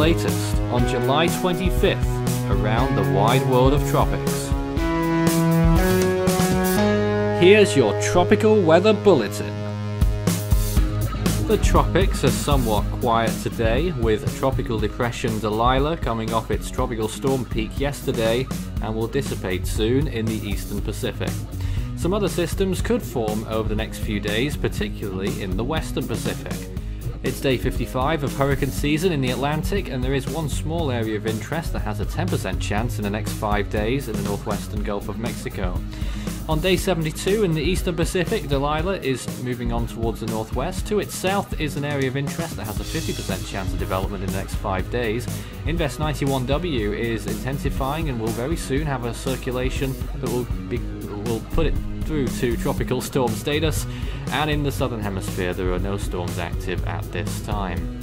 latest on July 25th around the wide world of tropics. Here's your tropical weather bulletin. The tropics are somewhat quiet today, with Tropical Depression Dalila coming off its tropical storm peak yesterday and will dissipate soon in the eastern Pacific. Some other systems could form over the next few days, particularly in the western Pacific. It's day 55 of hurricane season in the Atlantic, and there is one small area of interest that has a 10% chance in the next five days in the northwestern Gulf of Mexico. On day 72 in the eastern Pacific, Dalila is moving on towards the northwest. To its south is an area of interest that has a 50% chance of development in the next five days. Invest 91W is intensifying and will very soon have a circulation that will be will put it through to tropical storm status, and in the southern hemisphere there are no storms active at this time.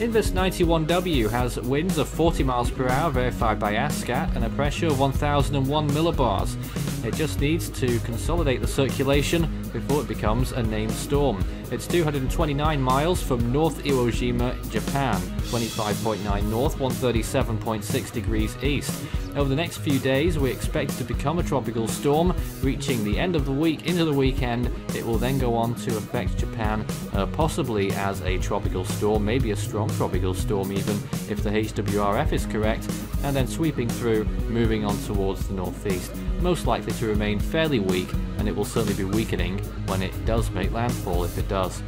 Invest 91W has winds of 40 miles per hour verified by ASCAT and a pressure of 1001 millibars. It just needs to consolidate the circulation before it becomes a named storm. It's 229 miles from North Iwo Jima, Japan, 25.9 north, 137.6 degrees east. Over the next few days, we expect it to become a tropical storm, reaching the end of the week into the weekend. It will then go on to affect Japan, uh, possibly as a tropical storm, maybe a strong tropical storm even, if the HWRF is correct, and then sweeping through, moving on towards the northeast. Most likely to remain fairly weak, and it will certainly be weakening when it does make landfall if it does.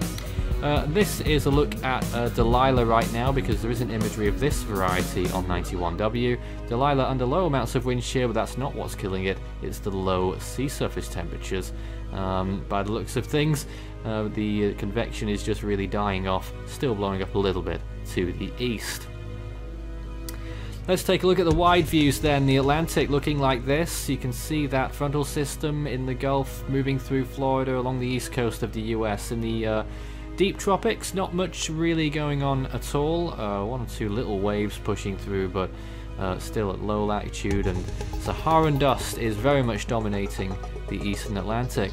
Uh, this is a look at uh, Dalila right now because there isn't imagery of this variety on 91W. Dalila under low amounts of wind shear, but that's not what's killing it, it's the low sea surface temperatures. Um, by the looks of things, uh, the convection is just really dying off, still blowing up a little bit to the east. Let's take a look at the wide views then. The Atlantic looking like this. You can see that frontal system in the Gulf moving through Florida along the east coast of the US. In the uh, deep tropics, not much really going on at all. Uh, one or two little waves pushing through, but uh, still at low latitude. And Saharan dust is very much dominating the eastern Atlantic.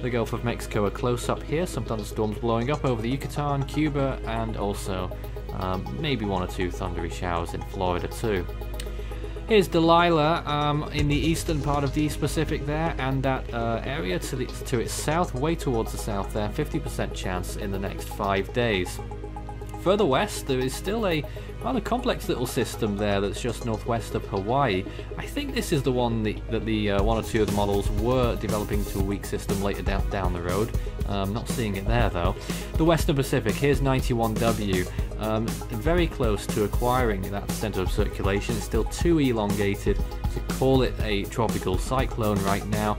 The Gulf of Mexico are close up here, some thunderstorms blowing up over the Yucatan, Cuba, and also um, maybe one or two thundery showers in Florida too. Here's Dalila um, in the eastern part of the East Pacific there, and that uh, area to, the, to its south, way towards the south there, 50% chance in the next five days. Further west, there is still a rather complex little system there that's just northwest of Hawaii. I think this is the one that, that the uh, one or two of the models were developing to a weak system later down, down the road. Um, not seeing it there though. The Western Pacific, here's 91W. Um, very close to acquiring that center of circulation. It's still too elongated to call it a tropical cyclone right now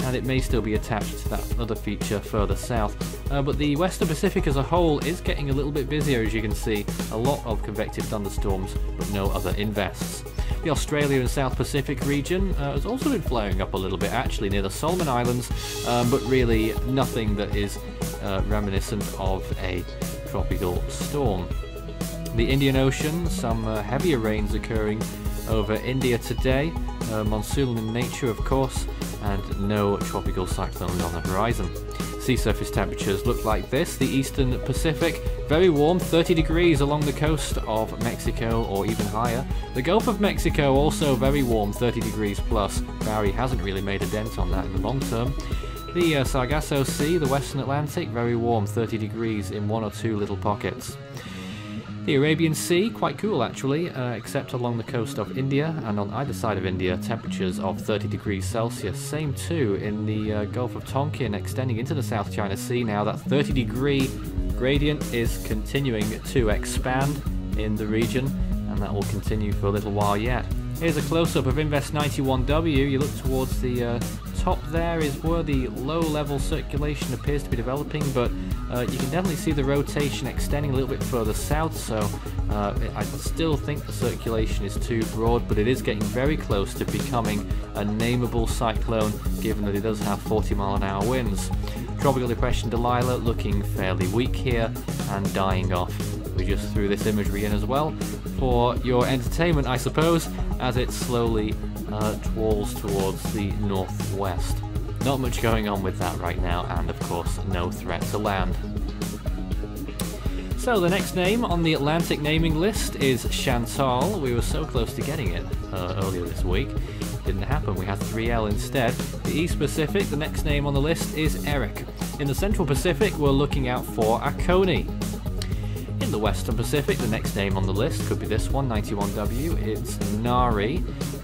and it may still be attached to that other feature further south. Uh, but the Western Pacific as a whole is getting a little bit busier as you can see, a lot of convective thunderstorms but no other invests. The Australia and South Pacific region uh, has also been flaring up a little bit actually near the Solomon Islands, um, but really nothing that is uh, reminiscent of a tropical storm. The Indian Ocean, some uh, heavier rains occurring over India today, uh, monsoon in nature of course, and no tropical cyclones on the horizon. Sea surface temperatures look like this. The eastern Pacific, very warm, 30 degrees along the coast of Mexico or even higher. The Gulf of Mexico also very warm, 30 degrees plus. Barry hasn't really made a dent on that in the long term. The uh, Sargasso Sea, the western Atlantic, very warm, 30 degrees in one or two little pockets. The Arabian Sea, quite cool actually, uh, except along the coast of India and on either side of India, temperatures of 30 degrees Celsius. Same too in the uh, Gulf of Tonkin, extending into the South China Sea now. That 30 degree gradient is continuing to expand in the region, and that will continue for a little while yet. Here's a close-up of Invest 91W. You look towards the uh, top there is where the low-level circulation appears to be developing, but uh, you can definitely see the rotation extending a little bit further south, so uh, I still think the circulation is too broad, but it is getting very close to becoming a nameable cyclone, given that it does have 40 mile an hour winds. Tropical Depression Dalila looking fairly weak here and dying off. We just threw this imagery in as well for your entertainment, I suppose, as it slowly uh, twirls towards the northwest. Not much going on with that right now, and of course, no threat to land. So the next name on the Atlantic naming list is Chantal. We were so close to getting it uh, earlier this week. Didn't happen, we had 3L instead. The East Pacific, the next name on the list is Erick. In the Central Pacific, we're looking out for Akoni. The Western Pacific, the next name on the list could be this one, 91W. It's Nari.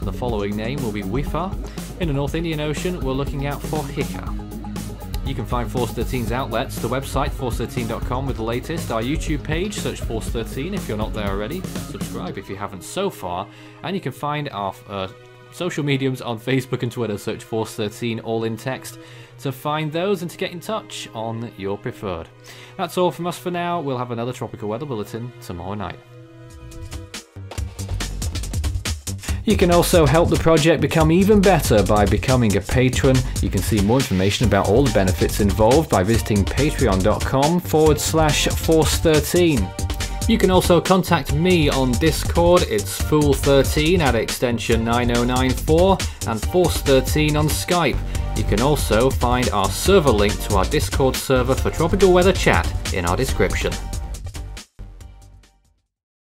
The following name will be Wipha. In the North Indian Ocean, we're looking out for Hikaa. You can find Force 13's outlets, the website force13.com with the latest, our YouTube page, search Force 13 if you're not there already, subscribe if you haven't so far, and you can find our uh, social mediums on Facebook and Twitter, search Force 13 all in text to find those and to get in touch on your preferred. That's all from us for now. We'll have another tropical weather bulletin tomorrow night. You can also help the project become even better by becoming a patron. You can see more information about all the benefits involved by visiting patreon.com forward slash force13. You can also contact me on Discord, it's Fool13 at extension 9094 and Force13 on Skype. You can also find our server link to our Discord server for Tropical Weather Chat in our description.